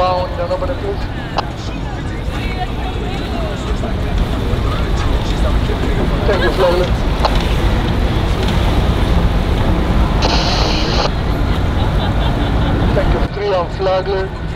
Bowing down over the please. Thank you, slowly. Thank you, three on Flagler.